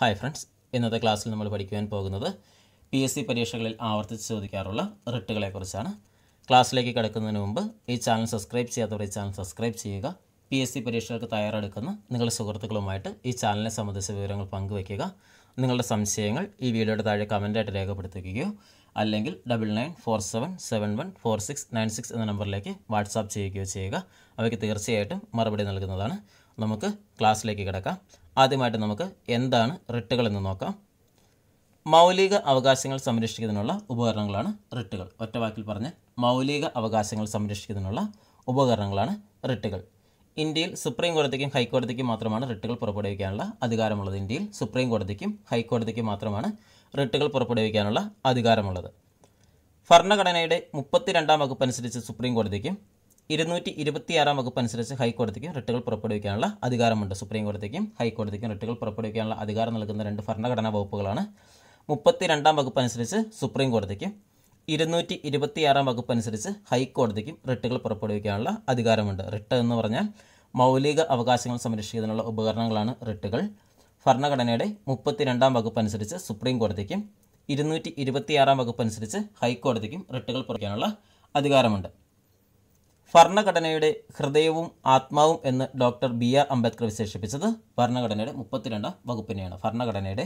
Hi friends ഇന്നത്തെ ക്ലാസ്സിൽ നമ്മൾ പഠിക്കുവാൻ പോകുന്നത് പി എസ് സി പരീക്ഷകളിൽ ആവർത്തിച്ച് ചോദിക്കാറുള്ള റിട്ടുകളെക്കുറിച്ചാണ്. ക്ലാസ്സിലേക്ക് കിടക്കുന്നതിന് മുമ്പ് ഈ ചാനൽ സബ്സ്ക്രൈബ് ചെയ്യാത്തവർ ഈ ചാനൽ സബ്സ്ക്രൈബ് ചെയ്യുക. പി എസ് സി പരീക്ഷകൾക്ക് തയ്യാറെടുക്കുന്ന നിങ്ങളുടെ സുഹൃത്തുക്കളുമായിട്ട് ഈ ചാനലിനെ സംബന്ധിച്ച വിവരങ്ങൾ പങ്കുവയ്ക്കുക. നിങ്ങളുടെ സംശയങ്ങൾ ഈ വീഡിയോയുടെ താഴെ കമന്റായിട്ട് രേഖപ്പെടുത്തിക്കുകയോ അല്ലെങ്കിൽ double nine four seven seven one four six nine six എന്ന നമ്പറിലേക്ക് വാട്സാപ്പ് ചെയ്യുകയോ ചെയ്യുക. അവയ്ക്ക് തീർച്ചയായിട്ടും മറുപടി നൽകുന്നതാണ്. നമുക്ക് ക്ലാസ്സിലേക്ക് കിടക്കാം. ആദ്യമായിട്ട് നമുക്ക് എന്താണ് റിട്ടുകൾ എന്ന് നോക്കാം. മൗലിക അവകാശങ്ങൾ സംരക്ഷിക്കുന്നതിനുള്ള ഉപകരണങ്ങളാണ് റിട്ടുകൾ. ഒറ്റ വാക്കിൽ പറഞ്ഞ് മൗലിക അവകാശങ്ങൾ സംരക്ഷിക്കുന്നതിനുള്ള ഉപകരണങ്ങളാണ് റിട്ടുകൾ. ഇന്ത്യയിൽ സുപ്രീം കോടതിക്കും ഹൈക്കോടതിക്കും മാത്രമാണ് റിട്ടുകൾ പുറപ്പെടുവിക്കാനുള്ള അധികാരമുള്ളത്. ഇന്ത്യയിൽ സുപ്രീം കോടതിക്കും ഹൈക്കോടതിക്കും മാത്രമാണ് റിട്ടുകൾ പുറപ്പെടുവിക്കാനുള്ള അധികാരമുള്ളത്. ഭരണഘടനയുടെ മുപ്പത്തിരണ്ടാം വകുപ്പ് അനുസരിച്ച് സുപ്രീം കോടതിക്കും ഇരുന്നൂറ്റി ഇരുപത്തിയാറാം വകുപ്പ് അനുസരിച്ച് ഹൈക്കോടതിക്ക് റിട്ടുകൾ പുറപ്പെടുവിക്കാനുള്ള അധികാരമുണ്ട്. സുപ്രീം കോടതിക്കും ഹൈക്കോടതിക്കും റിട്ടുകൾ പുറപ്പെടുവിക്കാനുള്ള അധികാരം നൽകുന്ന രണ്ട് ഭരണഘടനാ വകുപ്പുകളാണ്. മുപ്പത്തിരണ്ടാം വകുപ്പ് അനുസരിച്ച് സുപ്രീം കോടതിക്കും ഇരുന്നൂറ്റി ഇരുപത്തിയാറാം വകുപ്പ് അനുസരിച്ച് ഹൈക്കോടതിക്കും റിട്ടുകൾ പുറപ്പെടുവിക്കാനുള്ള അധികാരമുണ്ട്. റിട്ട് എന്ന് പറഞ്ഞാൽ മൗലിക അവകാശങ്ങൾ സംരക്ഷിക്കുന്നതിനുള്ള ഉപകരണങ്ങളാണ് റിട്ടുകൾ. ഭരണഘടനയുടെ മുപ്പത്തിരണ്ടാം വകുപ്പ് അനുസരിച്ച് സുപ്രീം കോടതിക്കും ഇരുന്നൂറ്റി ഇരുപത്തിയാറാം വകുപ്പ് അനുസരിച്ച് ഹൈക്കോടതിക്കും റിട്ടുകൾ പുറപ്പെടുവിക്കാനുള്ള അധികാരമുണ്ട്. ഭരണഘടനയുടെ ഹൃദയവും ആത്മാവും എന്ന് ഡോക്ടർ ബി ആർ അംബേദ്കർ വിശേഷിപ്പിച്ചത് ഭരണഘടനയുടെ മുപ്പത്തിരണ്ടാം വകുപ്പിനെയാണ്. ഭരണഘടനയുടെ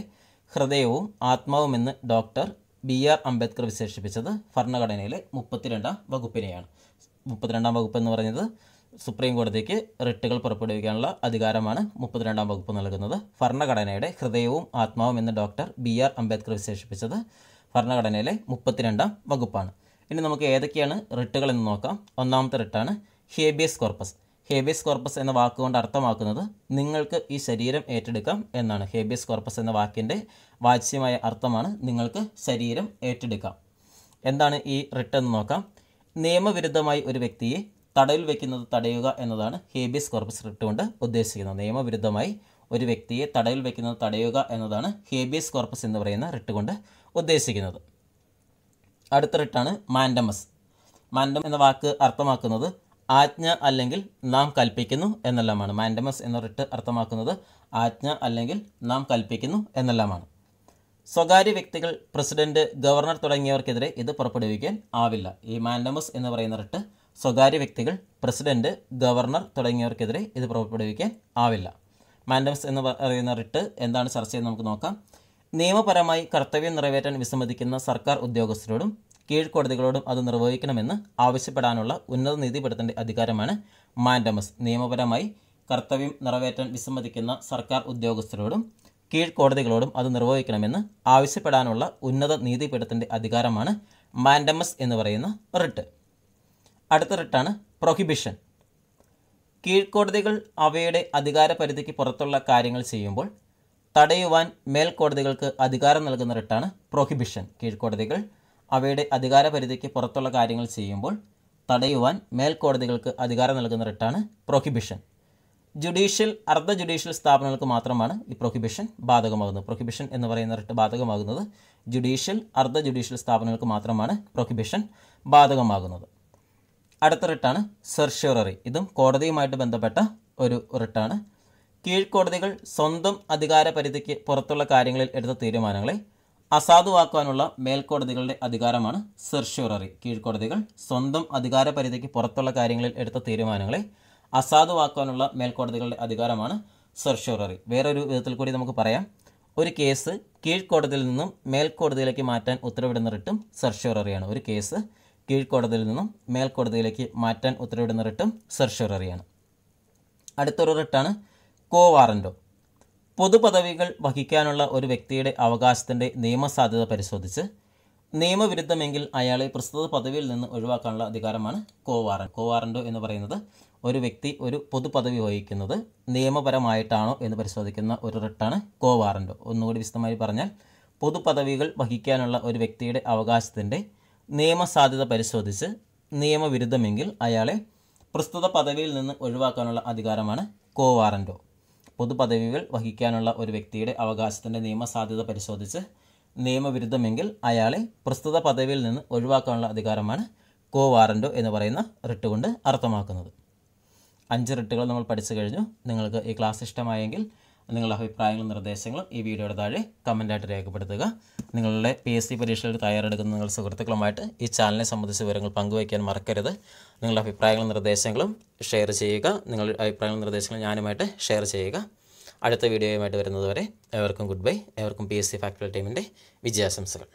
ഹൃദയവും ആത്മാവും എന്ന് ഡോക്ടർ ബി ആർ അംബേദ്കർ വിശേഷിപ്പിച്ചത് ഭരണഘടനയിലെ മുപ്പത്തിരണ്ടാം വകുപ്പിനെയാണ്. മുപ്പത്തിരണ്ടാം വകുപ്പ് എന്ന് പറയുന്നത് സുപ്രീം കോടതിക്ക് റിട്ടുകൾ പുറപ്പെടുവിക്കാനുള്ള അധികാരമാണ് മുപ്പത്തിരണ്ടാം വകുപ്പ് നൽകുന്നത്. ഭരണഘടനയുടെ ഹൃദയവും ആത്മാവും എന്ന് ഡോക്ടർ ബി ആർ അംബേദ്കർ വിശേഷിപ്പിച്ചത് ഭരണഘടനയിലെ മുപ്പത്തിരണ്ടാം വകുപ്പാണ്. ഇനി നമുക്ക് ഏതൊക്കെയാണ് റിട്ടുകൾ എന്ന് നോക്കാം. ഒന്നാമത്തെ റിട്ടാണ് ഹേബിയസ് കോർപ്പസ്. ഹേബിയസ് കോർപ്പസ് എന്ന വാക്കുകൊണ്ട് അർത്ഥമാക്കുന്നത് നിങ്ങൾക്ക് ഈ ശരീരം ഏറ്റെടുക്കാം എന്നാണ്. ഹേബിയസ് കോർപ്പസ് എന്ന വാക്കിന്റെ വാച്യമായ അർത്ഥമാണ് നിങ്ങൾക്ക് ശരീരം ഏറ്റെടുക്കാം. എന്താണ് ഈ റിട്ട് എന്ന് നോക്കാം. നിയമവിരുദ്ധമായി ഒരു വ്യക്തിയെ തടവിൽ വയ്ക്കുന്നത് തടയുക എന്നതാണ് ഹേബിയസ് കോർപ്പസ് റിട്ട് കൊണ്ട് ഉദ്ദേശിക്കുന്നത്. നിയമവിരുദ്ധമായി ഒരു വ്യക്തിയെ തടവിൽ വയ്ക്കുന്നത് തടയുക എന്നതാണ് ഹേബിയസ് കോർപ്പസ് എന്ന് പറയുന്ന റിട്ട് കൊണ്ട് ഉദ്ദേശിക്കുന്നത്. അടുത്ത റിട്ടാണ് മാൻഡമസ്. മാൻഡം എന്ന വാക്ക് അർത്ഥമാക്കുന്നത് ആജ്ഞ അല്ലെങ്കിൽ നാം കൽപ്പിക്കുന്നു എന്നെല്ലാമാണ്. മാൻഡമസ് എന്ന റിട്ട് അർത്ഥമാക്കുന്നത് ആജ്ഞ അല്ലെങ്കിൽ നാം കൽപ്പിക്കുന്നു എന്നെല്ലാമാണ്. സ്വകാര്യ വ്യക്തികൾ പ്രസിഡന്റ് ഗവർണർ തുടങ്ങിയവർക്കെതിരെ ഇത് പുറപ്പെടുവിക്കാൻ ആവില്ല. ഈ മാൻഡമസ് എന്ന് പറയുന്ന റിട്ട് സ്വകാര്യ വ്യക്തികൾ പ്രസിഡന്റ് ഗവർണർ തുടങ്ങിയവർക്കെതിരെ ഇത് പുറപ്പെടുവിക്കാൻ ആവില്ല. മാൻഡമസ് എന്ന് പറയുന്ന റിട്ട് എന്താണ് ചർച്ച ചെയ്യുന്നത് നമുക്ക് നോക്കാം. നിയമപരമായി കർത്തവ്യം നിറവേറ്റാൻ വിസമ്മതിക്കുന്ന സർക്കാർ ഉദ്യോഗസ്ഥരോടും കീഴ്ക്കോടതികളോടും അത് നിർവഹിക്കണമെന്ന് ആവശ്യപ്പെടാനുള്ള ഉന്നത നീതിപീഠത്തിന്റെ അധികാരമാണ് മാൻഡമസ്. നിയമപരമായി കർത്തവ്യം നിറവേറ്റാൻ വിസമ്മതിക്കുന്ന സർക്കാർ ഉദ്യോഗസ്ഥരോടും കീഴ്ക്കോടതികളോടും അത് നിർവഹിക്കണമെന്ന് ആവശ്യപ്പെടാനുള്ള ഉന്നത നീതിപീഠത്തിന്റെ അധികാരമാണ് മാൻഡമസ് എന്ന് പറയുന്ന റിട്ട്. അടുത്ത റിട്ടാണ് പ്രൊഹിബിഷൻ. കീഴ്ക്കോടതികൾ അവയുടെ അധികാര പരിധിക്ക് പുറത്തുള്ള കാര്യങ്ങൾ ചെയ്യുമ്പോൾ തടയുവാൻ മേൽക്കോടതികൾക്ക് അധികാരം നൽകുന്ന റിട്ടാണ് പ്രൊഹിബിഷൻ കീഴ്ക്കോടതികൾ അവയുടെ അധികാര പരിധിക്ക് പുറത്തുള്ള കാര്യങ്ങൾ ചെയ്യുമ്പോൾ തടയുവാൻ മേൽക്കോടതികൾക്ക് അധികാരം നൽകുന്ന റിട്ടാണ് പ്രൊഹിബിഷൻ ജുഡീഷ്യൽ അർദ്ധ ജുഡീഷ്യൽ സ്ഥാപനങ്ങൾക്ക് മാത്രമാണ് ഈ പ്രൊഹിബിഷൻ ബാധകമാകുന്നത്. പ്രൊഹിബിഷൻ എന്ന് പറയുന്ന റിട്ട് ബാധകമാകുന്നത് ജുഡീഷ്യൽ അർദ്ധ ജുഡീഷ്യൽ സ്ഥാപനങ്ങൾക്ക് മാത്രമാണ് പ്രൊഹിബിഷൻ ബാധകമാകുന്നത്. അടുത്ത റിട്ടാണ് സെർഷ്യൂററി ഇതും കോടതിയുമായിട്ട് ബന്ധപ്പെട്ട ഒരു റിട്ടാണ്. കീഴ്ക്കോടതികൾ സ്വന്തം അധികാര പരിധിക്ക് പുറത്തുള്ള കാര്യങ്ങളിൽ എടുത്ത തീരുമാനങ്ങളെ അസാധുവാക്കാനുള്ള മേൽക്കോടതികളുടെ അധികാരമാണ് സെർഷ്യൂററി. കീഴ്ക്കോടതികൾ സ്വന്തം അധികാര പരിധിക്ക് പുറത്തുള്ള കാര്യങ്ങളിൽ എടുത്ത തീരുമാനങ്ങളെ അസാധുവാക്കാനുള്ള മേൽക്കോടതികളുടെ അധികാരമാണ് സെർഷ്യൂററി. വേറൊരു വിധത്തിൽ കൂടി നമുക്ക് പറയാം. ഒരു കേസ് കീഴ്ക്കോടതിയിൽ നിന്നും മേൽക്കോടതിയിലേക്ക് മാറ്റാൻ ഉത്തരവിടുന്ന റിട്ടും സെർഷ്യൂററിയാണ്. ഒരു കേസ് കീഴ്ക്കോടതിയിൽ നിന്നും മേൽക്കോടതിയിലേക്ക് മാറ്റാൻ ഉത്തരവിടുന്ന റിട്ടും സെർഷ്യൂററിയാണ്. അടുത്തൊരു റിട്ടാണ് കോ വാറന്റോ പൊതുപദവികൾ വഹിക്കാനുള്ള ഒരു വ്യക്തിയുടെ അവകാശത്തിന്റെ നിയമസാധ്യത പരിശോധിച്ച് നിയമവിരുദ്ധമെങ്കിൽ അയാളെ പ്രസ്തുത പദവിയിൽ നിന്ന് ഒഴിവാക്കാനുള്ള അധികാരമാണ് കോവാറൻ. കോവാറന്റോ എന്ന് പറയുന്നത് ഒരു വ്യക്തി ഒരു പൊതുപദവി വഹിക്കുന്നത് നിയമപരമായിട്ടാണോ എന്ന് പരിശോധിക്കുന്ന ഒരു റിട്ടാണ് കോവാറന്റോ ഒന്നുകൂടി വിശദമായി പറഞ്ഞാൽ പൊതുപദവികൾ വഹിക്കാനുള്ള ഒരു വ്യക്തിയുടെ അവകാശത്തിന്റെ നിയമസാധ്യത പരിശോധിച്ച് നിയമവിരുദ്ധമെങ്കിൽ അയാളെ പ്രസ്തുത പദവിയിൽ നിന്ന് ഒഴിവാക്കാനുള്ള അധികാരമാണ് കോവാറന്റോ പൊതുപദവികൾ വഹിക്കാനുള്ള ഒരു വ്യക്തിയുടെ അവകാശത്തിന്റെ നിയമസാധ്യത പരിശോധിച്ച് നിയമവിരുദ്ധമെങ്കിൽ അയാളെ പ്രസ്തുത പദവിയിൽ നിന്ന് ഒഴിവാക്കാനുള്ള അധികാരമാണ് കോ വാറന്റോ എന്ന് പറയുന്ന റിട്ട് കൊണ്ട് അർത്ഥമാക്കുന്നത്. അഞ്ച് റിട്ടുകൾ നമ്മൾ പഠിച്ചു കഴിഞ്ഞു. നിങ്ങൾക്ക് ഈ ക്ലാസ് ഇഷ്ടമായെങ്കിൽ നിങ്ങളുടെ അഭിപ്രായങ്ങളും നിർദ്ദേശങ്ങളും ഈ വീഡിയോയുടെ താഴെ കമന്റായിട്ട് രേഖപ്പെടുത്തുക. നിങ്ങളുടെ പി എസ് സി പരീക്ഷയിൽ തയ്യാറെടുക്കുന്ന നിങ്ങളുടെ സുഹൃത്തുക്കളുമായിട്ട് ഈ ചാനലിനെ സംബന്ധിച്ച വിവരങ്ങൾ പങ്കുവയ്ക്കാൻ മറക്കരുത്. നിങ്ങളുടെ അഭിപ്രായങ്ങളും നിർദ്ദേശങ്ങളും ഷെയർ ചെയ്യുക. നിങ്ങളുടെ അഭിപ്രായങ്ങളും നിർദ്ദേശങ്ങളും ഞാനുമായിട്ട് ഷെയർ ചെയ്യുക. അടുത്ത വീഡിയോയുമായിട്ട് വരുന്നതുവരെ എവർക്കും ഗുഡ് ബൈ. എവർക്കും പി എസ് സി ഫാക്ടറി ടീമിന്റെ വിജയാശംസകൾ.